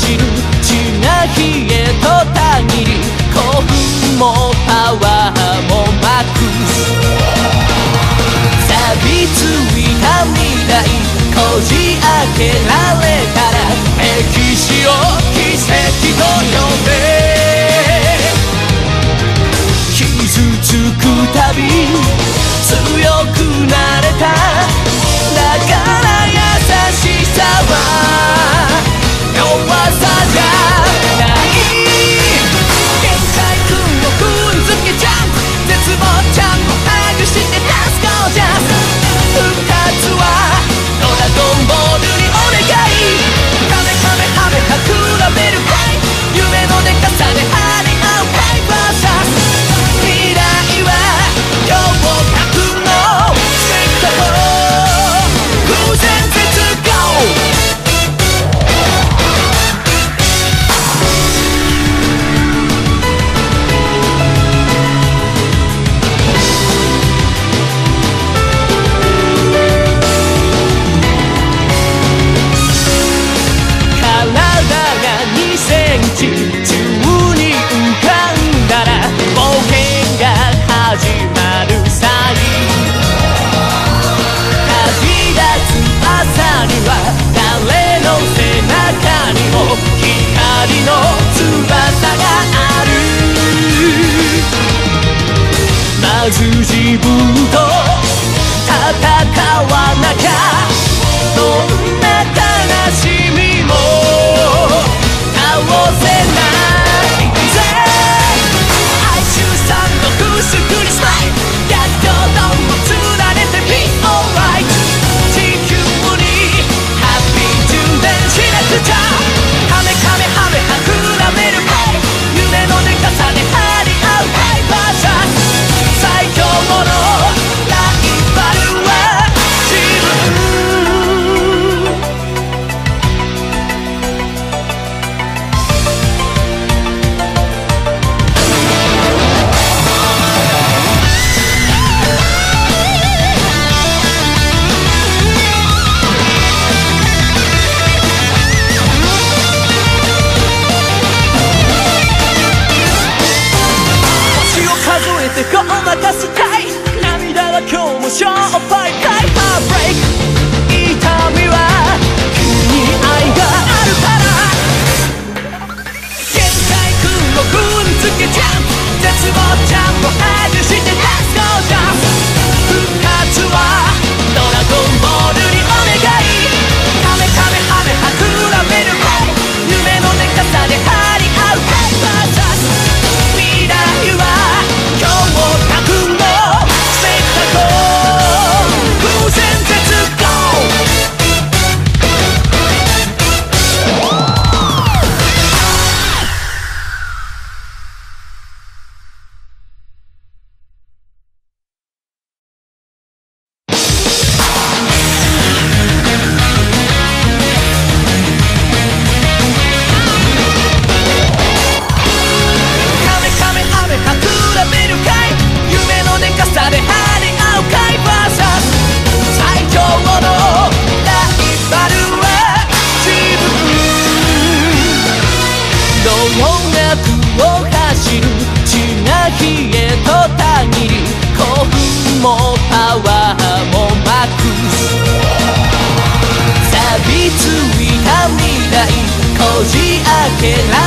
ちる血が冷えとたぎり興奮もパワーもマックス錆びついた未来こじ開けらてごまかしたい。涙は今日もしょっぱい音楽を走る血が冷えとたぎり興奮もパワーもマックス錆びついた未来。こじ開けら